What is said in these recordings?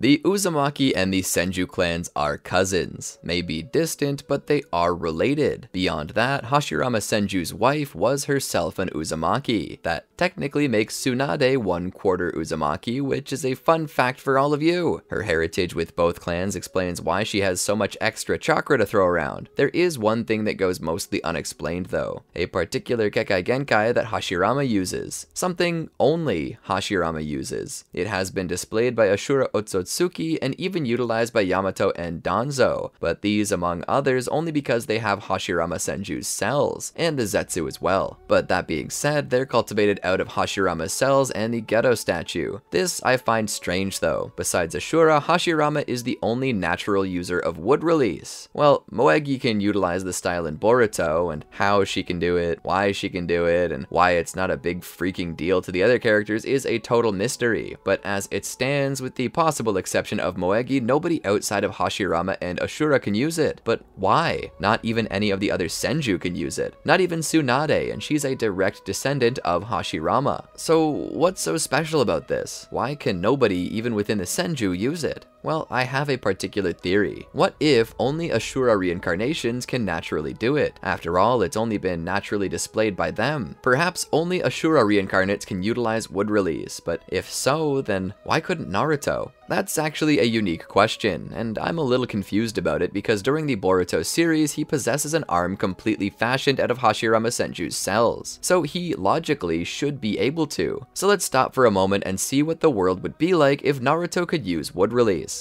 The Uzumaki and the Senju clans are cousins, maybe distant, but they are related. Beyond that, Hashirama Senju's wife was herself an Uzumaki. That technically makes Tsunade one quarter Uzumaki, which is a fun fact for all of you. Her heritage with both clans explains why she has so much extra chakra to throw around. There is one thing that goes mostly unexplained though, a particular Kekkei Genkai that Hashirama uses. Something only Hashirama uses. It has been displayed by Ashura Otsutsuki and even utilized by Yamato and Danzo, but these among others only because they have Hashirama Senju's cells, and the Zetsu as well. But that being said, they're cultivated out of Hashirama's cells and the Gedo statue. This I find strange though. Besides Ashura, Hashirama is the only natural user of wood release. Well, Moegi can utilize the style in Boruto, and how she can do it, why she can do it, and why it's not a big freaking deal to the other characters is a total mystery. But as it stands, with the possible exception of Moegi, nobody outside of Hashirama and Ashura can use it. But why? Not even any of the other Senju can use it. Not even Tsunade, and she's a direct descendant of Hashirama. So what's so special about this? Why can nobody, even within the Senju, use it? Well, I have a particular theory. What if only Ashura reincarnations can naturally do it? After all, it's only been naturally displayed by them. Perhaps only Ashura reincarnates can utilize wood release, but if so, then why couldn't Naruto? That's actually a unique question, and I'm a little confused about it because during the Boruto series, he possesses an arm completely fashioned out of Hashirama Senju's cells, so he logically should be able to. So let's stop for a moment and see what the world would be like if Naruto could use wood release.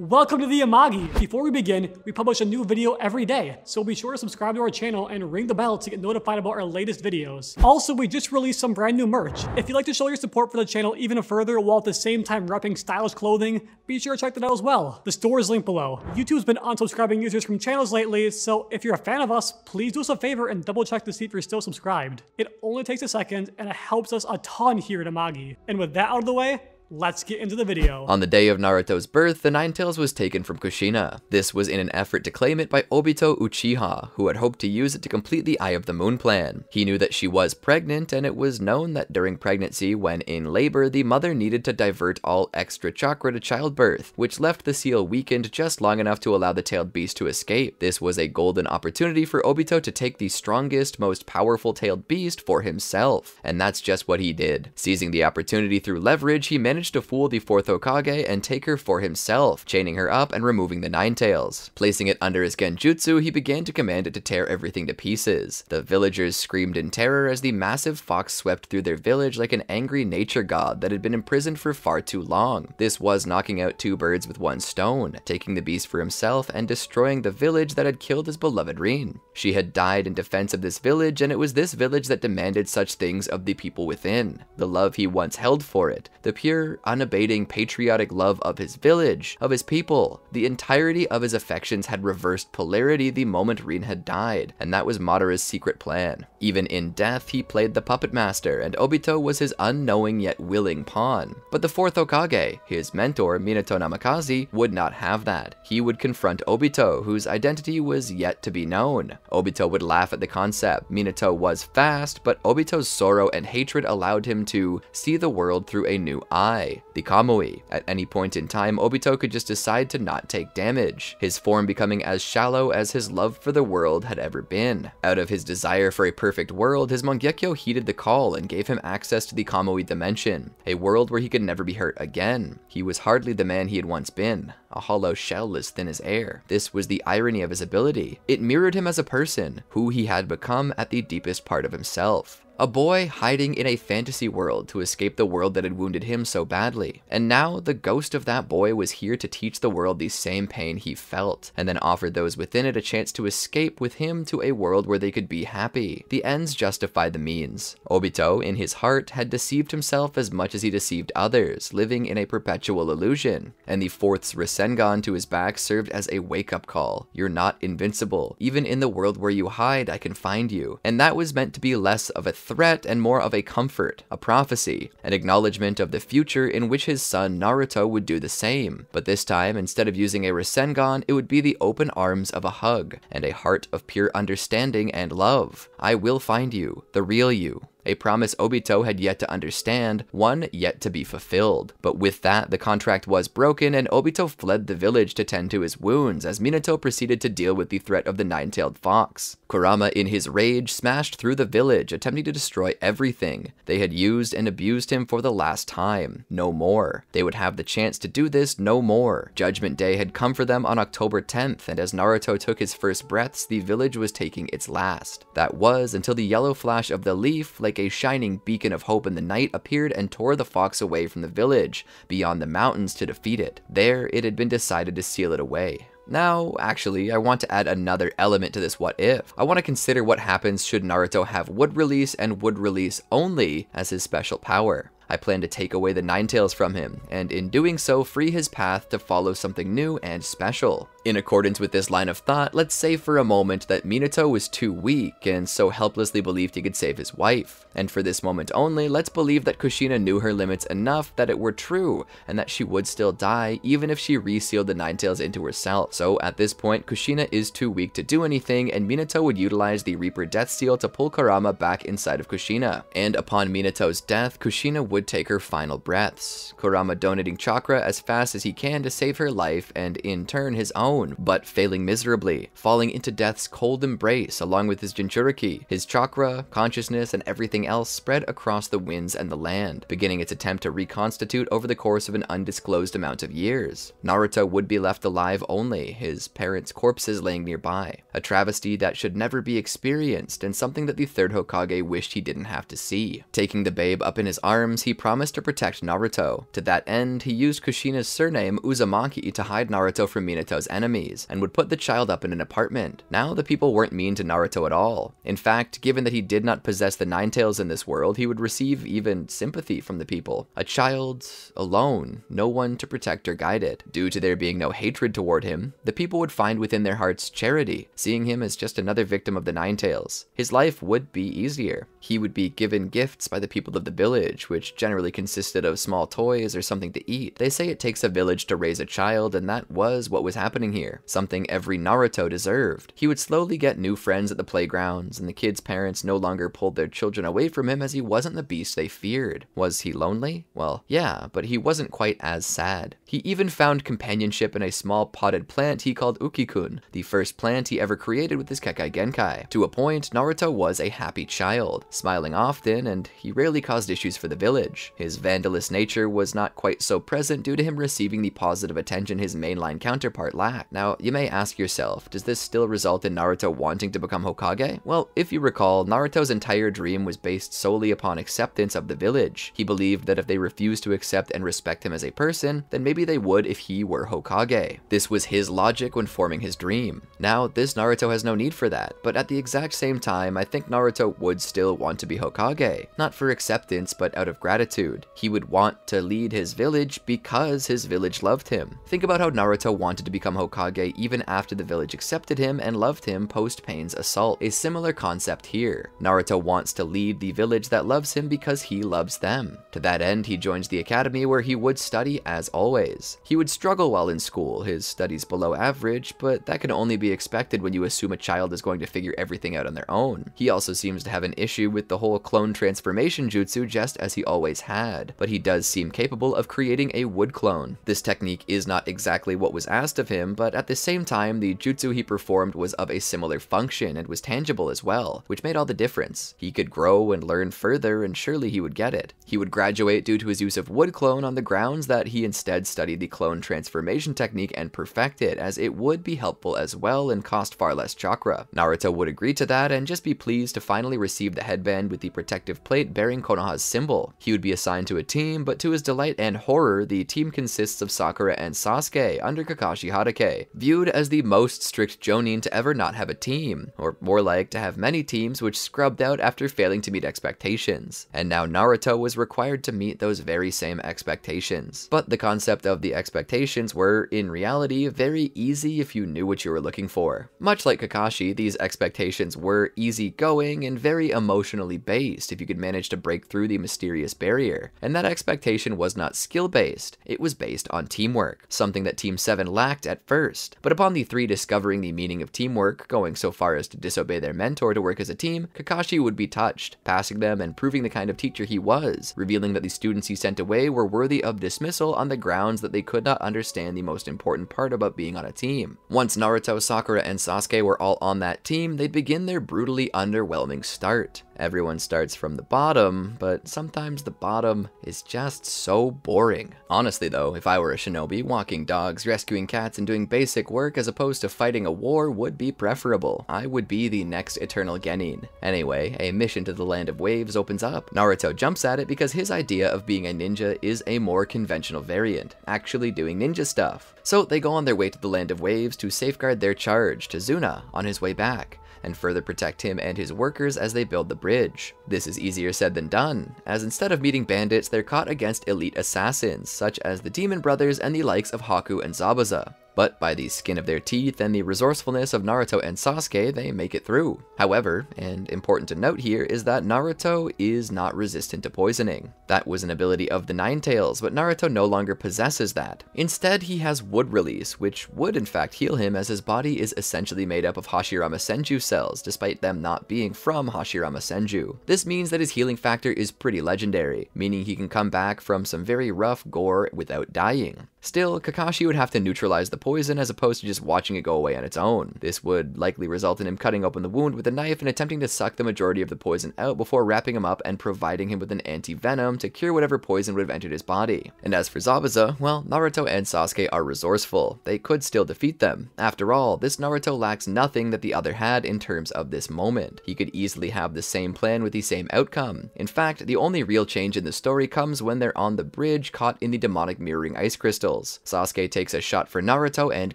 Welcome to the Amagi! Before we begin, we publish a new video every day, so be sure to subscribe to our channel and ring the bell to get notified about our latest videos. Also, we just released some brand new merch. If you'd like to show your support for the channel even further while at the same time repping stylish clothing, be sure to check that out as well. The store is linked below. YouTube's been unsubscribing users from channels lately, so if you're a fan of us, please do us a favor and double check to see if you're still subscribed. It only takes a second, and it helps us a ton here at Amagi. And with that out of the way, Let's get into the video. On the day of Naruto's birth, the Nine Tails was taken from Kushina. This was in an effort to claim it by Obito Uchiha, who had hoped to use it to complete the Eye of the Moon plan. He knew that she was pregnant, and it was known that during pregnancy, when in labor, the mother needed to divert all extra chakra to childbirth, which left the seal weakened just long enough to allow the tailed beast to escape. This was a golden opportunity for Obito to take the strongest, most powerful tailed beast for himself, and that's just what he did. Seizing the opportunity through leverage, he managed managed to fool the fourth Hokage and take her for himself, chaining her up and removing the Nine Tails. Placing it under his genjutsu, he began to command it to tear everything to pieces. The villagers screamed in terror as the massive fox swept through their village like an angry nature god that had been imprisoned for far too long. This was knocking out two birds with one stone, taking the beast for himself and destroying the village that had killed his beloved Rin. She had died in defense of this village, and it was this village that demanded such things of the people within. The love he once held for it, the pure unabating patriotic love of his village, of his people. The entirety of his affections had reversed polarity the moment Rin had died, and that was Madara's secret plan. Even in death, he played the puppet master, and Obito was his unknowing yet willing pawn. But the fourth Hokage, his mentor Minato Namikaze, would not have that. He would confront Obito, whose identity was yet to be known. Obito would laugh at the concept. Minato was fast, but Obito's sorrow and hatred allowed him to see the world through a new eye the Kamui. At any point in time, Obito could just decide to not take damage, his form becoming as shallow as his love for the world had ever been. Out of his desire for a perfect world, his Mangekyo heeded the call and gave him access to the Kamui dimension, a world where he could never be hurt again. He was hardly the man he had once been, a hollow shell as thin as air. This was the irony of his ability. It mirrored him as a person, who he had become at the deepest part of himself. A boy hiding in a fantasy world to escape the world that had wounded him so badly. And now the ghost of that boy was here to teach the world the same pain he felt, and then offered those within it a chance to escape with him to a world where they could be happy. The ends justify the means. Obito, in his heart, had deceived himself as much as he deceived others, living in a perpetual illusion. And the fourth's Rasengan to his back served as a wake-up call. You're not invincible. Even in the world where you hide, I can find you. And that was meant to be less of a threat and more of a comfort, a prophecy, an acknowledgement of the future in which his son Naruto would do the same. But this time, instead of using a Rasengan, it would be the open arms of a hug and a heart of pure understanding and love. I will find you, the real you, a promise Obito had yet to understand, one yet to be fulfilled. But with that, the contract was broken and Obito fled the village to tend to his wounds as Minato proceeded to deal with the threat of the nine-tailed fox. Kurama, in his rage, smashed through the village, attempting to destroy everything. They had used and abused him for the last time. No more. They would have the chance to do this no more. Judgment Day had come for them on October 10th, and as Naruto took his first breaths, the village was taking its last. That was until the yellow flash of the leaf, like a shining beacon of hope in the night, appeared and tore the fox away from the village, beyond the mountains to defeat it. There, it had been decided to seal it away. Now, actually, I want to add another element to this what if. I want to consider what happens should Naruto have wood release and wood release only as his special power. I plan to take away the Nine Tails from him, and in doing so, free his path to follow something new and special. In accordance with this line of thought, let's say for a moment that Minato was too weak and so helplessly believed he could save his wife. And for this moment only, let's believe that Kushina knew her limits enough that it were true, and that she would still die even if she resealed the Nine Tails into herself. So at this point, Kushina is too weak to do anything, and Minato would utilize the Reaper Death Seal to pull Kurama back inside of Kushina. And upon Minato's death, Kushina would take her final breaths, Kurama donating chakra as fast as he can to save her life and in turn his own but failing miserably, falling into death's cold embrace along with his Jinchuriki, his chakra, consciousness, and everything else spread across the winds and the land, beginning its attempt to reconstitute over the course of an undisclosed amount of years. Naruto would be left alive only, his parents' corpses laying nearby, a travesty that should never be experienced and something that the third Hokage wished he didn't have to see. Taking the babe up in his arms, he promised to protect Naruto. To that end, he used Kushina's surname Uzumaki to hide Naruto from Minato's enemies and would put the child up in an apartment. Now the people weren't mean to Naruto at all. In fact, given that he did not possess the Nine Tails in this world, he would receive even sympathy from the people. A child alone, no one to protect or guide it. Due to there being no hatred toward him, the people would find within their hearts charity, seeing him as just another victim of the Nine Tails. His life would be easier. He would be given gifts by the people of the village, which generally consisted of small toys or something to eat. They say it takes a village to raise a child, and that was what was happening here something every Naruto deserved. He would slowly get new friends at the playgrounds, and the kids' parents no longer pulled their children away from him as he wasn't the beast they feared. Was he lonely? Well, yeah, but he wasn't quite as sad. He even found companionship in a small potted plant he called Ukikun, the first plant he ever created with his Kekkei Genkai. To a point, Naruto was a happy child, smiling often, and he rarely caused issues for the village. His vandalous nature was not quite so present due to him receiving the positive attention his mainline counterpart lacked. Now, you may ask yourself, does this still result in Naruto wanting to become Hokage? Well, if you recall, Naruto's entire dream was based solely upon acceptance of the village. He believed that if they refused to accept and respect him as a person, then maybe they would if he were Hokage. This was his logic when forming his dream. Now, this Naruto has no need for that, but at the exact same time, I think Naruto would still want to be Hokage. Not for acceptance, but out of gratitude. He would want to lead his village because his village loved him. Think about how Naruto wanted to become Hokage even after the village accepted him and loved him post Pain's assault. A similar concept here. Naruto wants to lead the village that loves him because he loves them. To that end, he joins the academy where he would study as always. He would struggle while in school, his studies below average, but that can only be expected when you assume a child is going to figure everything out on their own. He also seems to have an issue with the whole clone transformation jutsu just as he always had, but he does seem capable of creating a wood clone. This technique is not exactly what was asked of him, but at the same time, the jutsu he performed was of a similar function and was tangible as well, which made all the difference. He could grow and learn further, and surely he would get it. He would graduate due to his use of wood clone on the grounds that he instead studied the clone transformation technique and perfect it, as it would be helpful as well and cost far less chakra. Naruto would agree to that and just be pleased to finally receive the headband with the protective plate bearing Konoha's symbol. He would be assigned to a team, but to his delight and horror, the team consists of Sakura and Sasuke under Kakashi Hatake viewed as the most strict Jonin to ever not have a team, or more like to have many teams which scrubbed out after failing to meet expectations. And now Naruto was required to meet those very same expectations. But the concept of the expectations were, in reality, very easy if you knew what you were looking for. Much like Kakashi, these expectations were easygoing and very emotionally based if you could manage to break through the mysterious barrier, and that expectation was not skill-based, it was based on teamwork, something that Team 7 lacked at first. But upon the three discovering the meaning of teamwork, going so far as to disobey their mentor to work as a team, Kakashi would be touched, passing them and proving the kind of teacher he was, revealing that the students he sent away were worthy of dismissal on the grounds that they could not understand the most important part about being on a team. Once Naruto, Sakura, and Sasuke were all on that team, they'd begin their brutally underwhelming start. Everyone starts from the bottom, but sometimes the bottom is just so boring. Honestly though, if I were a shinobi, walking dogs, rescuing cats, and doing basic work as opposed to fighting a war would be preferable. I would be the next Eternal Genin. Anyway, a mission to the Land of Waves opens up. Naruto jumps at it because his idea of being a ninja is a more conventional variant, actually doing ninja stuff. So they go on their way to the Land of Waves to safeguard their charge Tazuna on his way back and further protect him and his workers as they build the bridge. This is easier said than done, as instead of meeting bandits, they're caught against elite assassins, such as the Demon Brothers and the likes of Haku and Zabuza but by the skin of their teeth and the resourcefulness of Naruto and Sasuke, they make it through. However, and important to note here, is that Naruto is not resistant to poisoning. That was an ability of the Nine Tails, but Naruto no longer possesses that. Instead, he has Wood Release, which would in fact heal him as his body is essentially made up of Hashirama Senju cells, despite them not being from Hashirama Senju. This means that his healing factor is pretty legendary, meaning he can come back from some very rough gore without dying. Still, Kakashi would have to neutralize the poison as opposed to just watching it go away on its own. This would likely result in him cutting open the wound with a knife and attempting to suck the majority of the poison out before wrapping him up and providing him with an anti-venom to cure whatever poison would have entered his body. And as for Zabuza, well, Naruto and Sasuke are resourceful. They could still defeat them. After all, this Naruto lacks nothing that the other had in terms of this moment. He could easily have the same plan with the same outcome. In fact, the only real change in the story comes when they're on the bridge caught in the demonic mirroring ice crystals. Sasuke takes a shot for Naruto and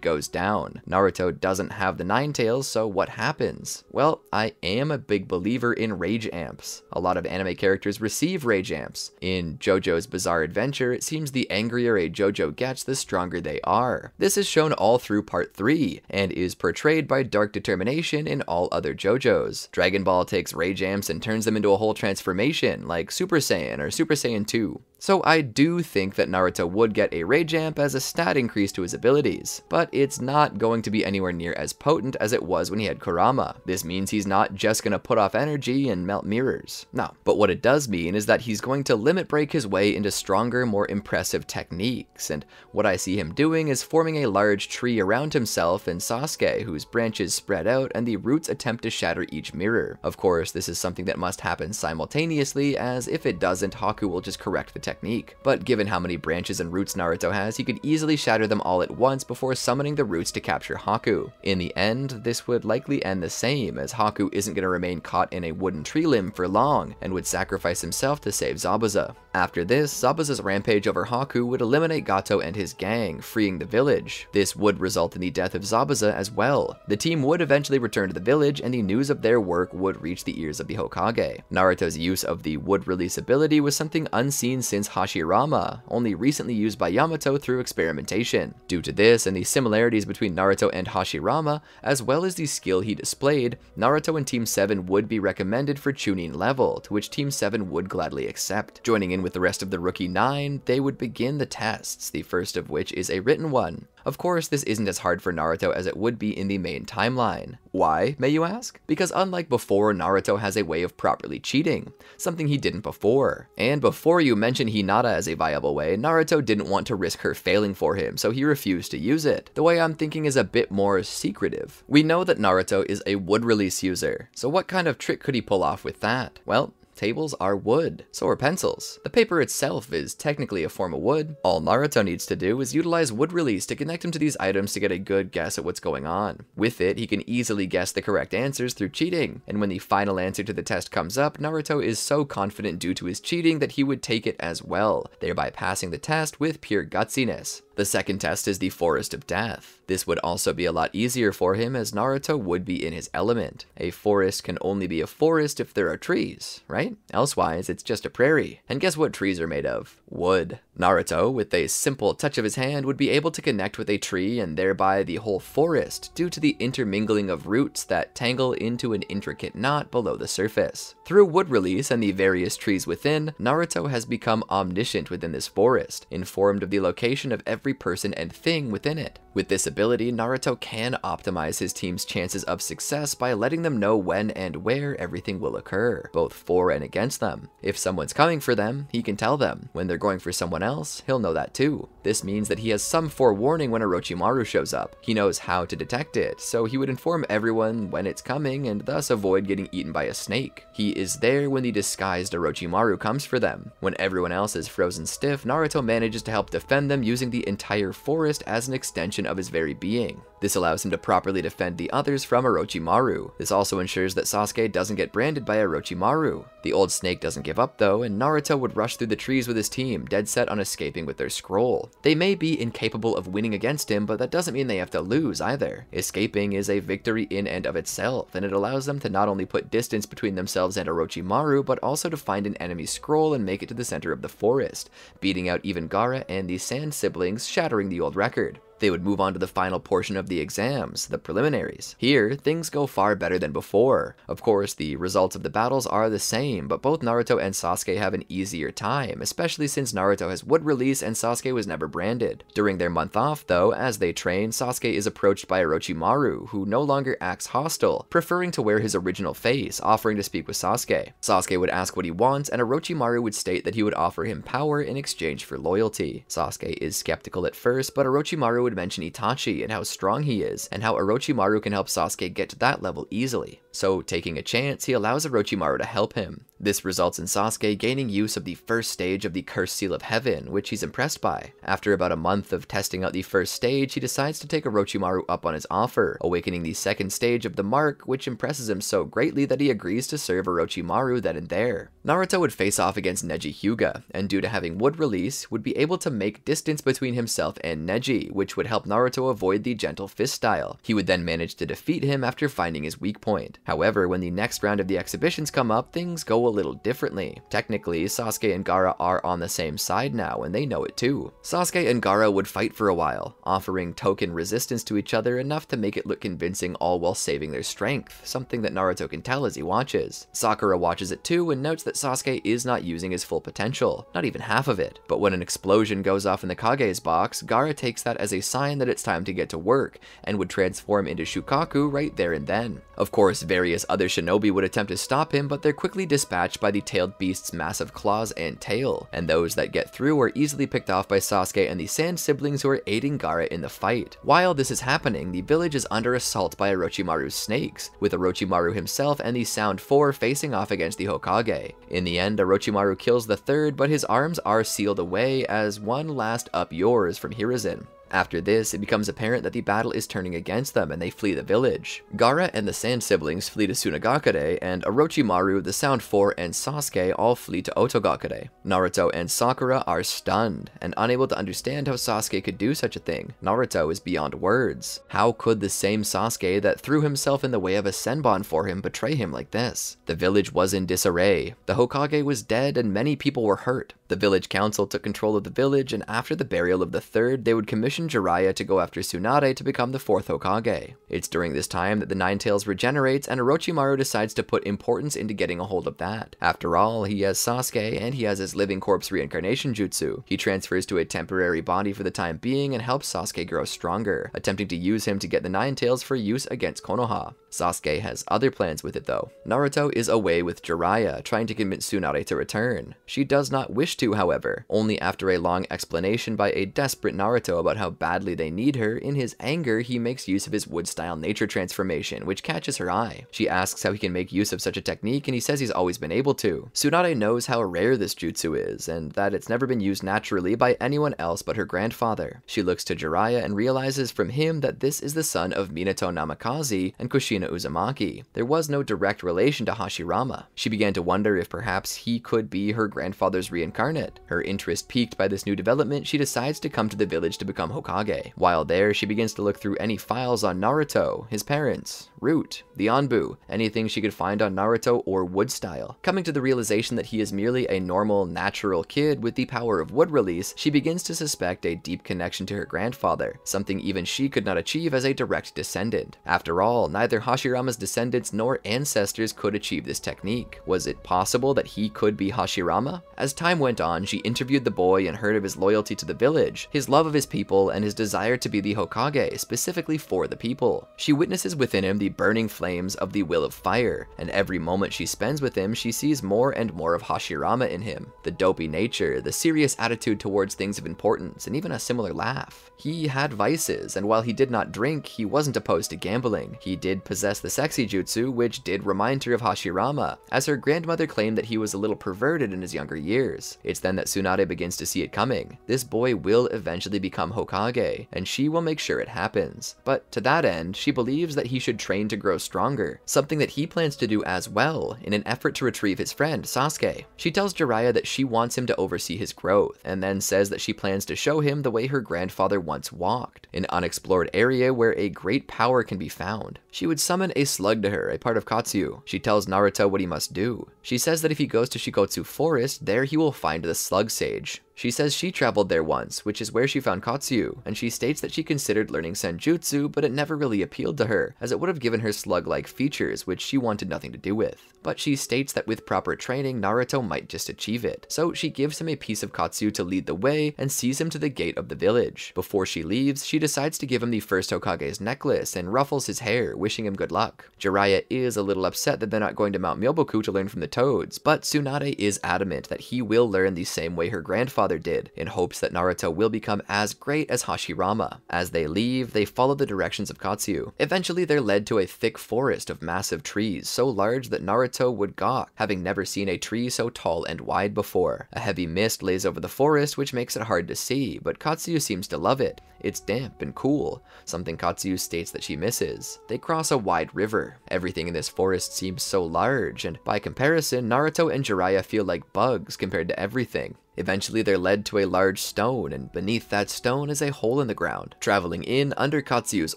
goes down. Naruto doesn't have the Nine Tails, so what happens? Well, I am a big believer in rage amps. A lot of anime characters receive rage amps. In JoJo's Bizarre Adventure, it seems the angrier a JoJo gets, the stronger they are. This is shown all through part 3, and is portrayed by Dark Determination in all other JoJos. Dragon Ball takes rage amps and turns them into a whole transformation, like Super Saiyan or Super Saiyan 2. So I do think that Naruto would get a Rage Amp as a stat increase to his abilities, but it's not going to be anywhere near as potent as it was when he had Kurama. This means he's not just going to put off energy and melt mirrors. No, but what it does mean is that he's going to limit break his way into stronger, more impressive techniques, and what I see him doing is forming a large tree around himself and Sasuke, whose branches spread out and the roots attempt to shatter each mirror. Of course, this is something that must happen simultaneously, as if it doesn't, Haku will just correct the technique technique, but given how many branches and roots Naruto has, he could easily shatter them all at once before summoning the roots to capture Haku. In the end, this would likely end the same, as Haku isn't going to remain caught in a wooden tree limb for long, and would sacrifice himself to save Zabuza. After this, Zabuza's rampage over Haku would eliminate Gato and his gang, freeing the village. This would result in the death of Zabuza as well. The team would eventually return to the village, and the news of their work would reach the ears of the Hokage. Naruto's use of the wood release ability was something unseen since Hashirama, only recently used by Yamato through experimentation. Due to this and the similarities between Naruto and Hashirama, as well as the skill he displayed, Naruto and Team 7 would be recommended for Chunin level, to which Team 7 would gladly accept. Joining in with the rest of the Rookie 9, they would begin the tests, the first of which is a written one. Of course, this isn't as hard for Naruto as it would be in the main timeline. Why, may you ask? Because unlike before, Naruto has a way of properly cheating, something he didn't before. And before you mention Hinata as a viable way, Naruto didn't want to risk her failing for him, so he refused to use it. The way I'm thinking is a bit more secretive. We know that Naruto is a wood release user, so what kind of trick could he pull off with that? Well, Tables are wood, so are pencils. The paper itself is technically a form of wood. All Naruto needs to do is utilize wood release to connect him to these items to get a good guess at what's going on. With it, he can easily guess the correct answers through cheating, and when the final answer to the test comes up, Naruto is so confident due to his cheating that he would take it as well, thereby passing the test with pure gutsiness. The second test is the Forest of Death. This would also be a lot easier for him as Naruto would be in his element. A forest can only be a forest if there are trees, right? Elsewise, it's just a prairie. And guess what trees are made of? Wood. Naruto, with a simple touch of his hand, would be able to connect with a tree and thereby the whole forest due to the intermingling of roots that tangle into an intricate knot below the surface. Through wood release and the various trees within, Naruto has become omniscient within this forest, informed of the location of every person and thing within it. With this ability, Naruto can optimize his team's chances of success by letting them know when and where everything will occur, both for and against them. If someone's coming for them, he can tell them. When they're going for someone else, he'll know that too. This means that he has some forewarning when Orochimaru shows up. He knows how to detect it, so he would inform everyone when it's coming and thus avoid getting eaten by a snake. He is there when the disguised Orochimaru comes for them. When everyone else is frozen stiff, Naruto manages to help defend them using the entire forest as an extension of his very being. This allows him to properly defend the others from Orochimaru. This also ensures that Sasuke doesn't get branded by Orochimaru. The old snake doesn't give up though, and Naruto would rush through the trees with his team, dead set on escaping with their scroll. They may be incapable of winning against him, but that doesn't mean they have to lose either. Escaping is a victory in and of itself, and it allows them to not only put distance between themselves and Orochimaru, but also to find an enemy scroll and make it to the center of the forest, beating out even Gaara and the Sand siblings, shattering the old record. They would move on to the final portion of the exams, the preliminaries. Here, things go far better than before. Of course, the results of the battles are the same, but both Naruto and Sasuke have an easier time, especially since Naruto has wood release and Sasuke was never branded. During their month off, though, as they train, Sasuke is approached by Orochimaru, who no longer acts hostile, preferring to wear his original face, offering to speak with Sasuke. Sasuke would ask what he wants, and Orochimaru would state that he would offer him power in exchange for loyalty. Sasuke is skeptical at first, but Orochimaru would mention Itachi and how strong he is, and how Orochimaru can help Sasuke get to that level easily. So, taking a chance, he allows Orochimaru to help him. This results in Sasuke gaining use of the first stage of the Cursed Seal of Heaven, which he's impressed by. After about a month of testing out the first stage, he decides to take Orochimaru up on his offer, awakening the second stage of the Mark, which impresses him so greatly that he agrees to serve Orochimaru then and there. Naruto would face off against Neji Hyuga, and due to having wood release, would be able to make distance between himself and Neji, which would help Naruto avoid the gentle fist style. He would then manage to defeat him after finding his weak point. However, when the next round of the exhibitions come up, things go a little differently. Technically, Sasuke and Gaara are on the same side now, and they know it too. Sasuke and Gaara would fight for a while, offering token resistance to each other enough to make it look convincing all while saving their strength, something that Naruto can tell as he watches. Sakura watches it too and notes that Sasuke is not using his full potential, not even half of it. But when an explosion goes off in the Kage's box, Gaara takes that as a sign that it's time to get to work, and would transform into Shukaku right there and then. Of course, various other shinobi would attempt to stop him, but they're quickly dispatched by the tailed beast's massive claws and tail, and those that get through are easily picked off by Sasuke and the Sand siblings who are aiding Gaara in the fight. While this is happening, the village is under assault by Orochimaru's snakes, with Orochimaru himself and the Sound 4 facing off against the Hokage. In the end, Orochimaru kills the third, but his arms are sealed away as one last up yours from Hiruzen. After this, it becomes apparent that the battle is turning against them and they flee the village. Gaara and the Sand siblings flee to Sunagakure, and Orochimaru, the Sound 4, and Sasuke all flee to Otogakure. Naruto and Sakura are stunned and unable to understand how Sasuke could do such a thing. Naruto is beyond words. How could the same Sasuke that threw himself in the way of a Senbon for him betray him like this? The village was in disarray. The Hokage was dead and many people were hurt. The village council took control of the village, and after the burial of the third, they would commission Jiraiya to go after Tsunade to become the fourth Hokage. It's during this time that the Nine Tails regenerates, and Orochimaru decides to put importance into getting a hold of that. After all, he has Sasuke, and he has his living corpse reincarnation jutsu. He transfers to a temporary body for the time being and helps Sasuke grow stronger, attempting to use him to get the Nine Tails for use against Konoha. Sasuke has other plans with it though. Naruto is away with Jiraiya, trying to convince Tsunade to return. She does not wish to, however. Only after a long explanation by a desperate Naruto about how badly they need her, in his anger, he makes use of his wood-style nature transformation, which catches her eye. She asks how he can make use of such a technique, and he says he's always been able to. Tsunade knows how rare this jutsu is, and that it's never been used naturally by anyone else but her grandfather. She looks to Jiraiya and realizes from him that this is the son of Minato Namikaze and Kushina Uzumaki. There was no direct relation to Hashirama. She began to wonder if perhaps he could be her grandfather's reincarnation Her interest piqued by this new development, she decides to come to the village to become Hokage. While there, she begins to look through any files on Naruto, his parents, Root, the Anbu, anything she could find on Naruto or Wood style. Coming to the realization that he is merely a normal, natural kid with the power of Wood release, she begins to suspect a deep connection to her grandfather, something even she could not achieve as a direct descendant. After all, neither Hashirama's descendants nor ancestors could achieve this technique. Was it possible that he could be Hashirama? As time went on, she interviewed the boy and heard of his loyalty to the village, his love of his people, and his desire to be the Hokage, specifically for the people. She witnesses within him the burning flames of the will of fire, and every moment she spends with him, she sees more and more of Hashirama in him. The dopey nature, the serious attitude towards things of importance, and even a similar laugh. He had vices, and while he did not drink, he wasn't opposed to gambling. He did possess the sexy jutsu, which did remind her of Hashirama, as her grandmother claimed that he was a little perverted in his younger years. It's then that Tsunade begins to see it coming. This boy will eventually become Hokage, and she will make sure it happens. But to that end, she believes that he should train to grow stronger, something that he plans to do as well in an effort to retrieve his friend, Sasuke. She tells Jiraiya that she wants him to oversee his growth, and then says that she plans to show him the way her grandfather once walked, an unexplored area where a great power can be found. She would summon a slug to her, a part of Katsuyu. She tells Naruto what he must do. She says that if he goes to Shikotsu Forest, there he will find the Slug Sage. She says she traveled there once, which is where she found Katsuyu, and she states that she considered learning Senjutsu, but it never really appealed to her, as it would have given her slug-like features, which she wanted nothing to do with. But she states that with proper training, Naruto might just achieve it. So she gives him a piece of Katsuyu to lead the way, and sees him to the gate of the village. Before she leaves, she decides to give him the first Hokage's necklace, and ruffles his hair, wishing him good luck. Jiraiya is a little upset that they're not going to Mount Myoboku to learn from the toads, but Tsunade is adamant that he will learn the same way her grandfather father did, in hopes that Naruto will become as great as Hashirama. As they leave, they follow the directions of Katsuyu. Eventually, they're led to a thick forest of massive trees, so large that Naruto would gawk, having never seen a tree so tall and wide before. A heavy mist lays over the forest, which makes it hard to see, but Katsuyu seems to love it. It's damp and cool, something Katsuyu states that she misses. They cross a wide river. Everything in this forest seems so large, and by comparison, Naruto and Jiraiya feel like bugs compared to everything. Eventually, they're led to a large stone, and beneath that stone is a hole in the ground. Traveling in under Katsuyu's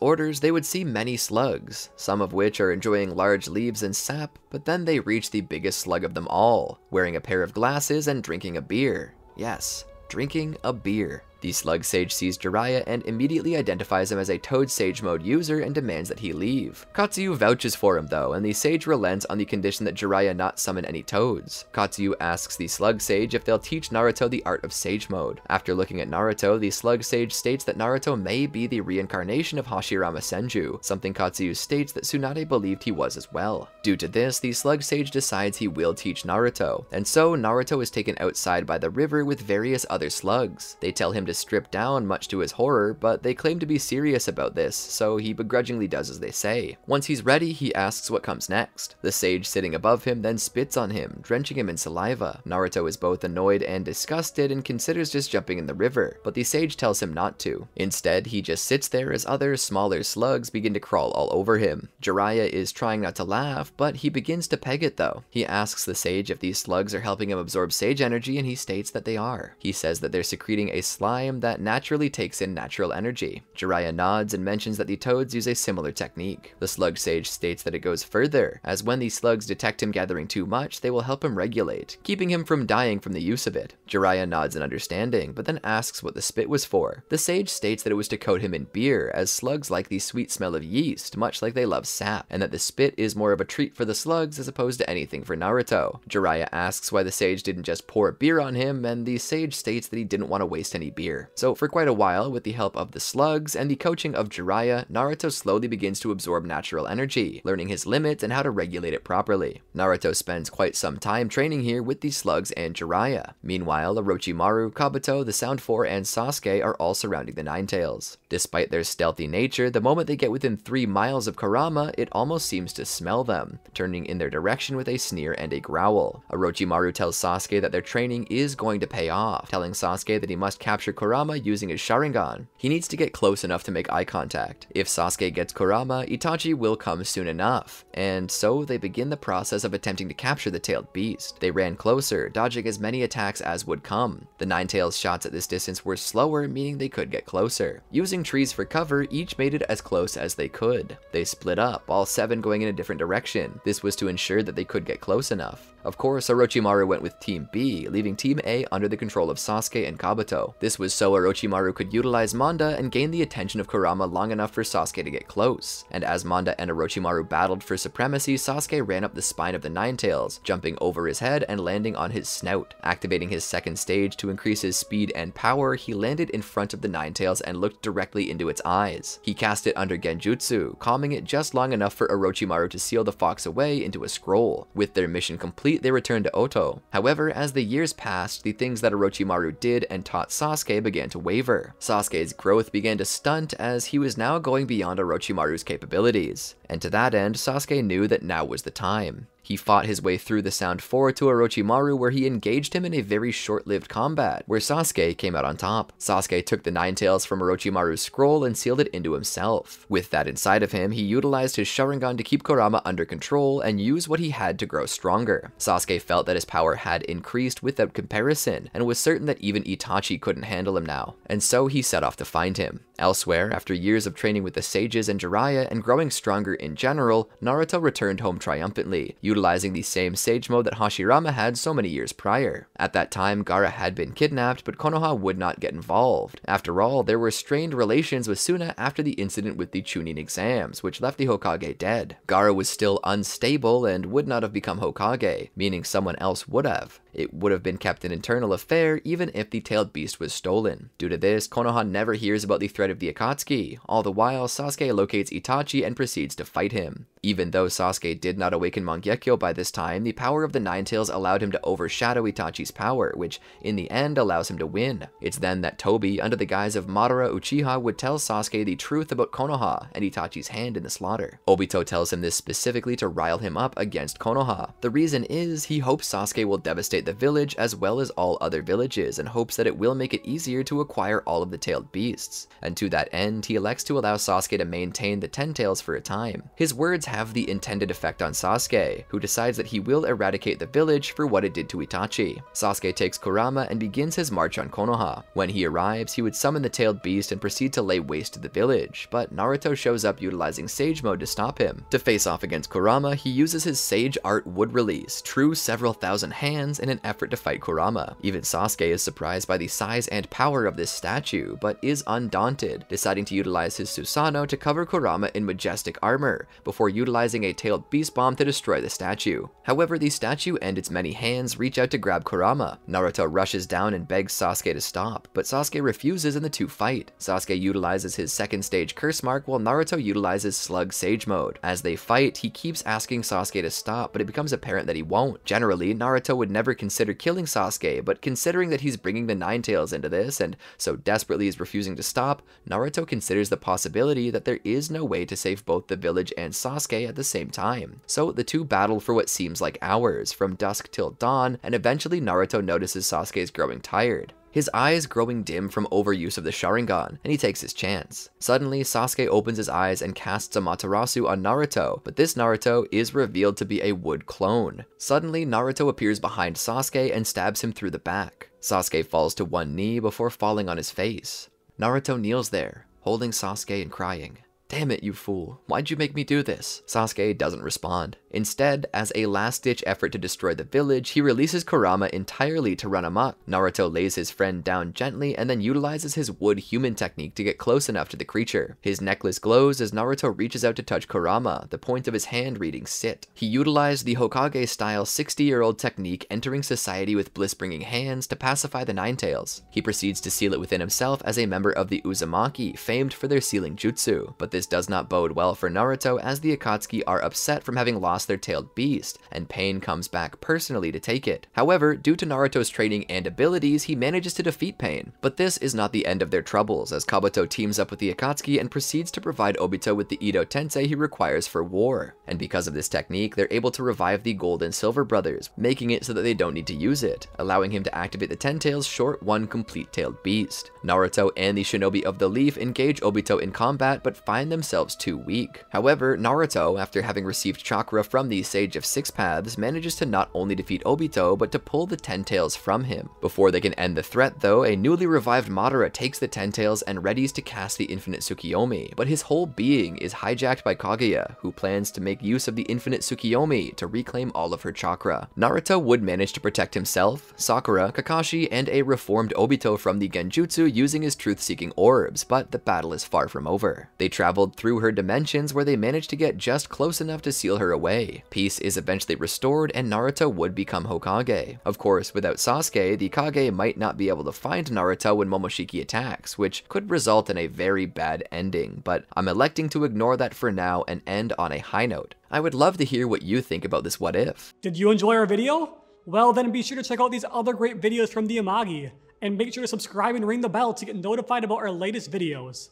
orders, they would see many slugs, some of which are enjoying large leaves and sap, but then they reach the biggest slug of them all, wearing a pair of glasses and drinking a beer. Yes, drinking a beer. The Slug Sage sees Jiraiya and immediately identifies him as a Toad Sage mode user and demands that he leave. Katsuyu vouches for him though, and the Sage relents on the condition that Jiraiya not summon any Toads. Katsuyu asks the Slug Sage if they'll teach Naruto the art of Sage mode. After looking at Naruto, the Slug Sage states that Naruto may be the reincarnation of Hashirama Senju, something Katsuyu states that Tsunade believed he was as well. Due to this, the Slug Sage decides he will teach Naruto, and so Naruto is taken outside by the river with various other slugs. They tell him to strip down, much to his horror, but they claim to be serious about this, so he begrudgingly does as they say. Once he's ready, he asks what comes next. The sage sitting above him then spits on him, drenching him in saliva. Naruto is both annoyed and disgusted and considers just jumping in the river, but the sage tells him not to. Instead, he just sits there as other, smaller slugs begin to crawl all over him. Jiraiya is trying not to laugh, but he begins to peg it though. He asks the sage if these slugs are helping him absorb sage energy, and he states that they are. He says that they're secreting a slime that naturally takes in natural energy. Jiraiya nods and mentions that the toads use a similar technique. The slug sage states that it goes further, as when these slugs detect him gathering too much, they will help him regulate, keeping him from dying from the use of it. Jiraiya nods in understanding, but then asks what the spit was for. The sage states that it was to coat him in beer, as slugs like the sweet smell of yeast, much like they love sap, and that the spit is more of a treat for the slugs as opposed to anything for Naruto. Jiraiya asks why the sage didn't just pour beer on him, and the sage states that he didn't want to waste any beer. So for quite a while, with the help of the slugs and the coaching of Jiraiya, Naruto slowly begins to absorb natural energy, learning his limits and how to regulate it properly. Naruto spends quite some time training here with the slugs and Jiraiya. Meanwhile, Orochimaru, Kabuto, the Sound Four, and Sasuke are all surrounding the Nine Tails. Despite their stealthy nature, the moment they get within 3 miles of Kurama, it almost seems to smell them, turning in their direction with a sneer and a growl. Orochimaru tells Sasuke that their training is going to pay off, telling Sasuke that he must capture Kurama using his Sharingan. He needs to get close enough to make eye contact. If Sasuke gets Kurama, Itachi will come soon enough, and so they begin the process of attempting to capture the tailed beast. They ran closer, dodging as many attacks as would come. The Nine Tails shots at this distance were slower, meaning they could get closer. Using trees for cover, each made it as close as they could. They split up, all seven going in a different direction. This was to ensure that they could get close enough. Of course, Orochimaru went with Team B, leaving Team A under the control of Sasuke and Kabuto. This was so Orochimaru could utilize Manda and gain the attention of Kurama long enough for Sasuke to get close. And as Manda and Orochimaru battled for supremacy, Sasuke ran up the spine of the Nine Tails, jumping over his head and landing on his snout. Activating his second stage to increase his speed and power, he landed in front of the Nine Tails and looked directly into its eyes. He cast it under Genjutsu, calming it just long enough for Orochimaru to seal the fox away into a scroll. With their mission complete, they returned to Oto. However, as the years passed, the things that Orochimaru did and taught Sasuke began to waver. Sasuke's growth began to stunt as he was now going beyond Orochimaru's capabilities. And to that end, Sasuke knew that now was the time. He fought his way through the Sound 4 to Orochimaru where he engaged him in a very short-lived combat, where Sasuke came out on top. Sasuke took the Nine Tails from Orochimaru's scroll and sealed it into himself. With that inside of him, he utilized his Sharingan to keep Kurama under control and use what he had to grow stronger. Sasuke felt that his power had increased without comparison, and was certain that even Itachi couldn't handle him now, and so he set off to find him. Elsewhere, after years of training with the sages and Jiraiya and growing stronger in general, Naruto returned home triumphantly, utilizing the same sage mode that Hashirama had so many years prior. At that time, Gaara had been kidnapped, but Konoha would not get involved. After all, there were strained relations with Suna after the incident with the Chunin exams, which left the Hokage dead. Gaara was still unstable and would not have become Hokage, meaning someone else would have. It would have been kept an internal affair even if the tailed beast was stolen. Due to this, Konoha never hears about the threat of the Akatsuki. All the while, Sasuke locates Itachi and proceeds to fight him. Even though Sasuke did not awaken Mangekyo by this time, the power of the Nine Tails allowed him to overshadow Itachi's power, which in the end allows him to win. It's then that Tobi, under the guise of Madara Uchiha, would tell Sasuke the truth about Konoha and Itachi's hand in the slaughter. Obito tells him this specifically to rile him up against Konoha. The reason is he hopes Sasuke will devastate the village as well as all other villages and hopes that it will make it easier to acquire all of the tailed beasts. And to that end, he elects to allow Sasuke to maintain the Ten Tails for a time. His words have the intended effect on Sasuke, who decides that he will eradicate the village for what it did to Itachi. Sasuke takes Kurama and begins his march on Konoha. When he arrives, he would summon the tailed beast and proceed to lay waste to the village, but Naruto shows up utilizing Sage Mode to stop him. To face off against Kurama, he uses his Sage Art Wood release, true several thousand hands in an effort to fight Kurama. Even Sasuke is surprised by the size and power of this statue, but is undaunted, deciding to utilize his Susanoo to cover Kurama in majestic armor, before utilizing a tailed beast bomb to destroy the statue. However, the statue and its many hands reach out to grab Kurama. Naruto rushes down and begs Sasuke to stop, but Sasuke refuses and the two fight. Sasuke utilizes his second stage curse mark while Naruto utilizes slug sage mode. As they fight, he keeps asking Sasuke to stop, but it becomes apparent that he won't. Generally, Naruto would never consider killing Sasuke, but considering that he's bringing the Nine Tails into this and so desperately is refusing to stop, Naruto considers the possibility that there is no way to save both the village and Sasuke at the same time. So the two battle for what seems like hours, from dusk till dawn, and eventually Naruto notices Sasuke is growing tired his eyes growing dim from overuse of the Sharingan, and he takes his chance. Suddenly, Sasuke opens his eyes and casts Amaterasu on Naruto, but this Naruto is revealed to be a wood clone. Suddenly, Naruto appears behind Sasuke and stabs him through the back. Sasuke falls to one knee before falling on his face. Naruto kneels there, holding Sasuke and crying. Damn it, you fool. Why'd you make me do this? Sasuke doesn't respond. Instead, as a last-ditch effort to destroy the village, he releases Kurama entirely to run amok. Naruto lays his friend down gently and then utilizes his wood human technique to get close enough to the creature. His necklace glows as Naruto reaches out to touch Kurama, the point of his hand reading sit. He utilized the Hokage-style 60-year-old technique entering society with bliss-bringing hands to pacify the Nine Tails. He proceeds to seal it within himself as a member of the Uzumaki, famed for their sealing jutsu, but this does not bode well for Naruto as the Akatsuki are upset from having lost their tailed beast, and Pain comes back personally to take it. However, due to Naruto's training and abilities, he manages to defeat Pain. But this is not the end of their troubles, as Kabuto teams up with the Akatsuki and proceeds to provide Obito with the Edo Tensei he requires for war. And because of this technique, they're able to revive the Gold and Silver brothers, making it so that they don't need to use it, allowing him to activate the Ten Tails short one complete tailed beast. Naruto and the Shinobi of the Leaf engage Obito in combat but find themselves too weak. However, Naruto, after having received chakra from the Sage of Six Paths, manages to not only defeat Obito but to pull the Ten Tails from him. Before they can end the threat though, a newly revived Madara takes the Ten Tails and readies to cast the Infinite Tsukiyomi, but his whole being is hijacked by Kaguya, who plans to make use of the Infinite Tsukiyomi to reclaim all of her chakra. Naruto would manage to protect himself, Sakura, Kakashi, and a reformed Obito from the Genjutsu using his truth-seeking orbs, but the battle is far from over. They traveled through her dimensions where they managed to get just close enough to seal her away. Peace is eventually restored and Naruto would become Hokage. Of course, without Sasuke, the Kage might not be able to find Naruto when Momoshiki attacks, which could result in a very bad ending, but I'm electing to ignore that for now and end on a high note. I would love to hear what you think about this what if. Did you enjoy our video? Well then be sure to check out these other great videos from the Amagi, and make sure to subscribe and ring the bell to get notified about our latest videos.